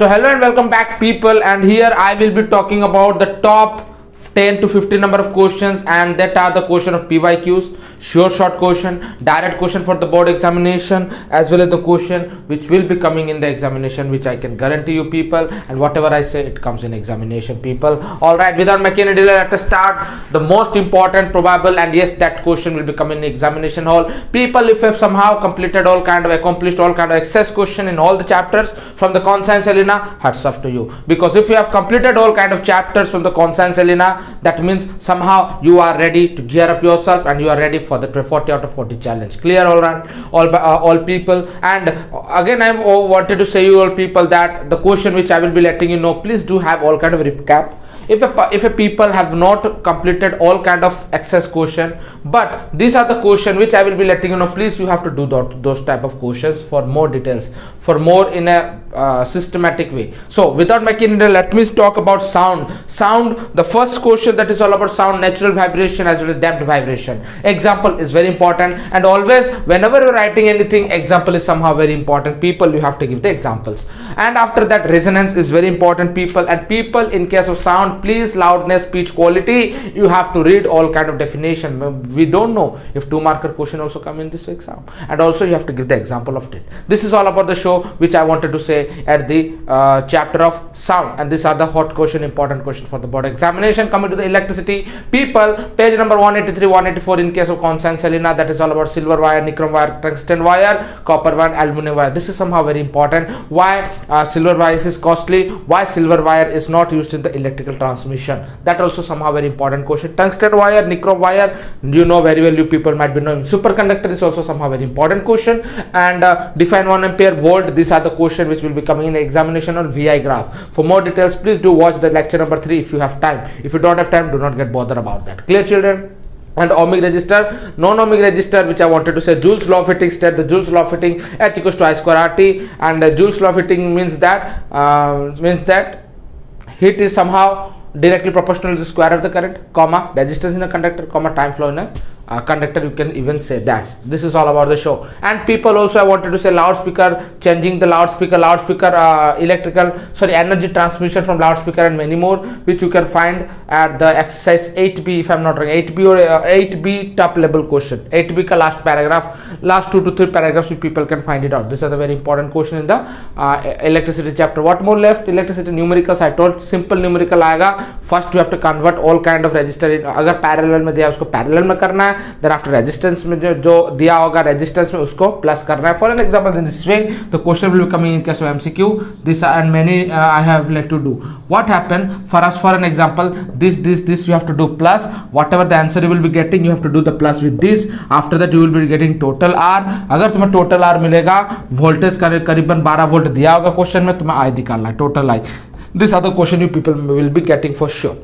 So hello and welcome back people. And here I will be talking about the top 10 to 15 number of questions and that are the question of PYQs, sure short question, direct question for the board examination as well as the question which will be coming in the examination which I can guarantee you people and whatever I say it comes in examination people. Alright without making any delay let us start the most important probable and yes that question will be coming in examination hall. People if you have somehow completed all kind of accomplished all kind of excess question in all the chapters from the Concise Selina hats off to you because if you have completed all kind of chapters from the Concise Selina that means somehow you are ready to gear up yourself and you are ready for the 40 out of 40 challenge. Clear all right? All uh, all people. And again i wanted to say you all people that the question which i will be letting you know please do have all kind of recap if a if a people have not completed all kind of excess question but these are the question which i will be letting you know please you have to do that, those type of questions for more details for more in a uh, systematic way. So without making it let me talk about sound. Sound the first question that is all about sound natural vibration as well as damped vibration. Example is very important and always whenever you're writing anything example is somehow very important. People you have to give the examples. And after that resonance is very important. People and people in case of sound please loudness speech quality. You have to read all kind of definition. We don't know if two marker question also come in this exam. And also you have to give the example of it. This is all about the show which i wanted to say at the uh, chapter of sound. And these are the hot question important question for the board. Examination coming to the electricity. People page number 183 184 in case of Concise Selina that is all about silver wire nichrome wire tungsten wire copper wire aluminum wire. This is somehow very important. Why uh, silver wire is costly? Why silver wire is not used in the electrical transmission. That also somehow very important question. Tungsten wire nichrome wire you know very well you people might be knowing. Superconductor is also somehow very important question. And uh, define 1 ampere volt. These are the question which will be coming in the examination on vi graph. For more details please do watch the lecture number 3 if you have time. If you don't have time do not get bothered about that. Clear children? And ohmic resistor non-ohmic resistor which i wanted to say joule's law fitting state the joule's law fitting h equals to i square rt and uh, joule's law fitting means that uh, means that heat is somehow directly proportional to the square of the current comma resistance in a conductor comma time flow in a uh, conductor you can even say that this is all about the show. And people also i wanted to say loudspeaker changing the loudspeaker loudspeaker uh, electrical sorry energy transmission from loudspeaker and many more which you can find at the exercise 8b if i'm not wrong. 8b or uh, 8b top level question. 8b ka last paragraph last two to three paragraphs people can find it out. These are the very important question in the uh, electricity chapter. What more left? Electricity numericals i told simple numerical आएगा. First you have to convert all kind of resistor in parallel parallel में दिया उसको parallel में करना है then after resistance में जो जो दिया होगा resistance में उसको plus करना for an example in this way the question will be coming in case of MCQ this uh, and many uh, I have left to do. What happened? For us for an example this this this you have to do plus. Whatever the answer you will be getting you have to do the plus with this. After that you will be getting total r अगर तुम्हें total r मिलेगा voltage करीबन 12 volt दिया होगा question में तुम्हें i निकालना है total i this are the question you people will be getting for sure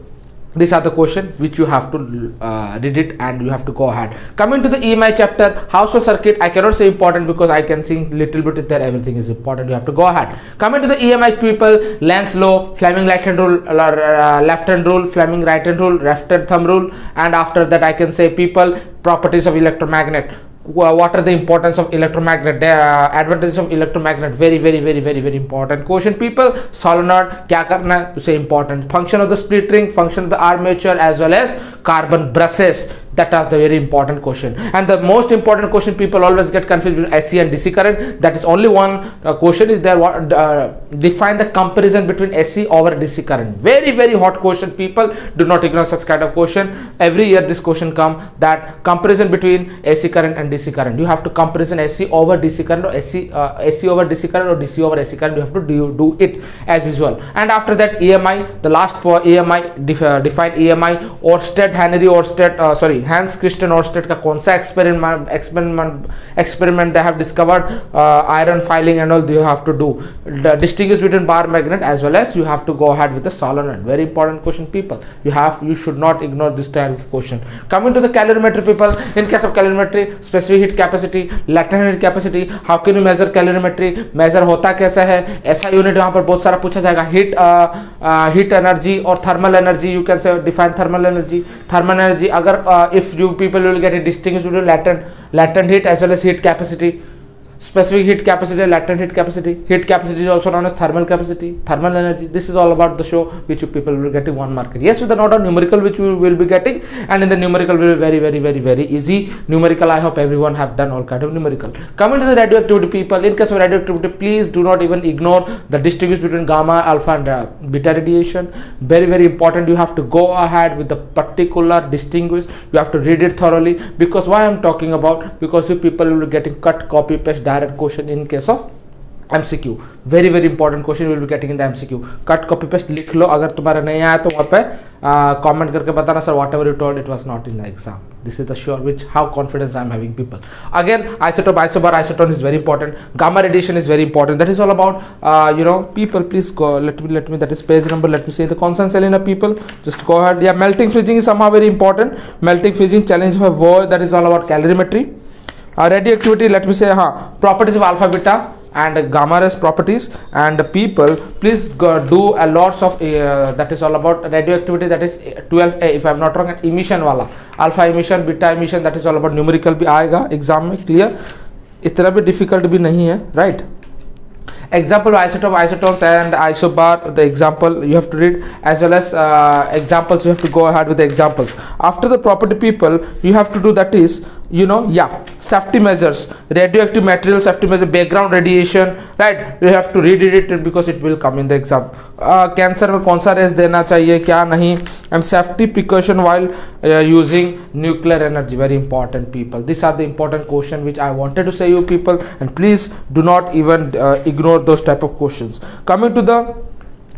these are the question which you have to uh, read it and you have to go ahead coming to the emi chapter house of circuit i cannot say important because i can see little bit there everything is important you have to go ahead coming to the emi people Lenz law fleming right hand rule uh, left hand rule fleming right hand rule left hand thumb rule and after that i can say people properties of electromagnet what are the importance of electromagnet? Uh, advantages of electromagnet. Very very very very very important question. People solenoid kya karna to say important. Function of the split ring function of the armature as well as carbon brushes that is the very important question. And the most important question people always get confused with AC and DC current. That is only one uh, question is there what uh, define the comparison between AC over DC current. Very very hot question. People do not ignore such kind of question. Every year this question come that comparison between AC current and DC current. You have to comparison AC over DC current or AC uh, AC over DC current or DC over AC current. You have to do, do it as usual. And after that EMI the last for EMI def, uh, define EMI Orsted Henry Orsted uh, sorry Hans Christian Oersted का कौन सा experiment experiment they have discovered iron filing and all you have to do distinguish between bar magnet as well as you have to go ahead with solenoid and very important question people you have you should not ignore this type of question coming to the calorimetry people in case of calorimetry specific heat capacity latent heat capacity how can you measure calorimetry measure होता कैसा है? ऐसा unit वहाँ पर बहुत सारा पूछा जाएगा. हीट हीट एनर्जी और thermal energy you can say define thermal energy thermal energy अगर if you people will get a distinguish between latent latent heat as well as heat capacity specific heat capacity latent heat capacity. Heat capacity is also known as thermal capacity thermal energy. This is all about the show which people will get in one market. Yes with the note of numerical which we will be getting and in the numerical will be very very very very easy. Numerical i hope everyone have done all kind of numerical. Coming to the radioactivity people. In case of radioactivity please do not even ignore the distinguish between gamma alpha and uh, beta radiation. Very very important you have to go ahead with the particular distinguish. You have to read it thoroughly. Because why i'm talking about? Because you people will be getting cut copy paste direct question in case of MCQ very very important question will be getting in the MCQ cut copy paste लिख लो। अगर तुम्हारा नहीं आया तो वहाँ पे comment करके बताना sir whatever you told it was not in the exam this is the sure which how confidence I am having people again isotope isobar isotone is very important gamma radiation is very important that is all about you know people please go let me let me that is page number let me see the concern cell in a people just go ahead या melting freezing is some very important melting freezing challenge for वो that is all about calorimetry radioactivity let me say हाँ properties of alpha beta and gamma rays properties and people please do a lots of that is all about radioactivity that is twelve A if I am not wrong at emission वाला alpha emission beta emission that is all about numerical भी आएगा exam में clear इतना भी difficult भी नहीं है right right? example of isotope isotopes and isobar the example you have to read as well as uh, examples you have to go ahead with the examples after the property people you have to do that is you know yeah safety measures radioactive material safety measure background radiation right you have to read it because it will come in the exam uh, cancer में कौन सा race देना चाहिए क्या नहीं and safety precaution while uh, using nuclear energy very important people these are the important question which i wanted to say you people and please do not even Uh, ignore those type of questions coming to the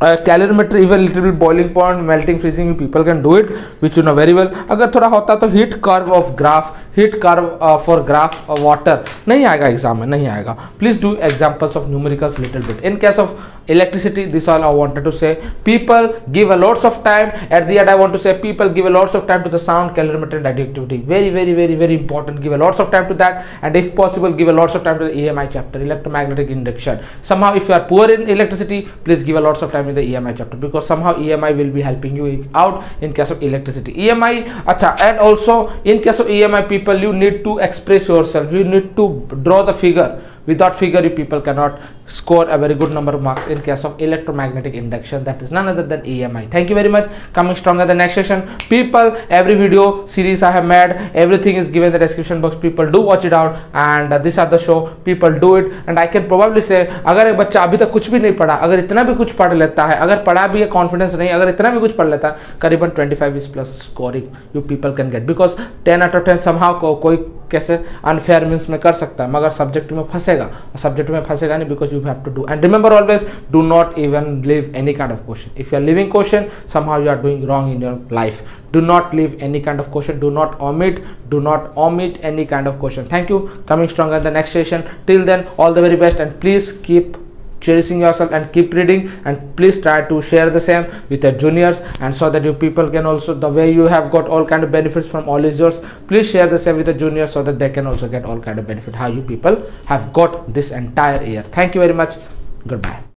uh, calorimetry even little bit boiling point melting freezing you people can do it which you know very well अगर थोड़ा होता तो heat curve of graph heat curve for graph water नहीं आएगा exam में, नहीं आएगा. Please do examples of numericals little bit in case of electricity this all I wanted to say people give a lots of time at the at I want to say people give a lots of time to the sound calorimeter and radioactivity very very very very important give a lots of time to that and if possible give a lots of time to the E M I chapter electromagnetic induction somehow if you are poor in electricity please give a lots of time in the E I chapter because somehow E M I will be helping you out in case of electricity E M अच्छा and also in case of E M I people you need to express yourself. You need to draw the figure without figure you people cannot score a very good number of marks in case of electromagnetic induction that is none other than EMI thank you very much coming stronger the next session people every video series I have made everything is given in the description box people do watch it out and uh, these are the show people do it and I can probably say अगर एक बच्चा अभी तक कुछ भी नहीं पढ़ा अगर इतना भी कुछ पढ़ लेता है अगर पढ़ा भी है कॉन्फिडेंस नहीं अगर इतना भी कुछ पढ़ है करीबन 25 is plus scoring you people can get because 10 out of 10 somehow को कोई कैसे अनफेयर मीन्स में कर सकता है मगर सब्जेक्ट में फंसेगा फंसेगा। सब्जेक्ट में फंसेगा नहीं because you have to do and remember always do not even leave any kind of question if you are leaving question somehow you are doing wrong in your life do not leave any kind of question do not omit do not omit any kind of question thank you coming strong the next session till then all the very best and please keep cherishing yourself and keep reading and please try to share the same with your juniors and so that you people can also the way you have got all kind of benefits from all is yours please share the same with the juniors so that they can also get all kind of benefit how you people have got this entire year. Thank you very much. Goodbye